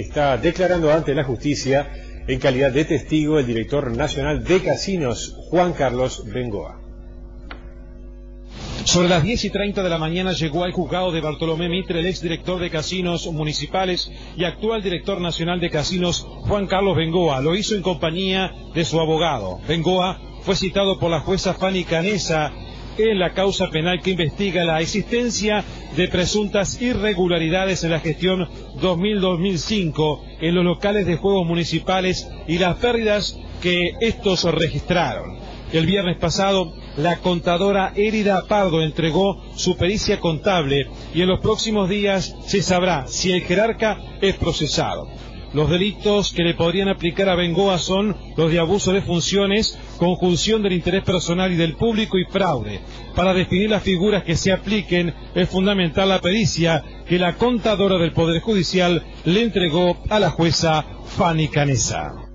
está declarando ante la justicia en calidad de testigo el director nacional de casinos, Juan Carlos Bengoa. Sobre las 10 y 30 de la mañana llegó al juzgado de Bartolomé Mitre el exdirector de casinos municipales y actual director nacional de casinos Juan Carlos Bengoa. Lo hizo en compañía de su abogado. Bengoa fue citado por la jueza Fanny Canesa en la causa penal que investiga la existencia de presuntas irregularidades en la gestión 2000-2005 en los locales de juegos municipales y las pérdidas que estos registraron. El viernes pasado, la contadora Érida Pardo entregó su pericia contable y en los próximos días se sabrá si el jerarca es procesado. Los delitos que le podrían aplicar a Bengoa son los de abuso de funciones, conjunción del interés personal y del público y fraude. Para definir las figuras que se apliquen es fundamental la pericia que la contadora del Poder Judicial le entregó a la jueza Fanny Canesa.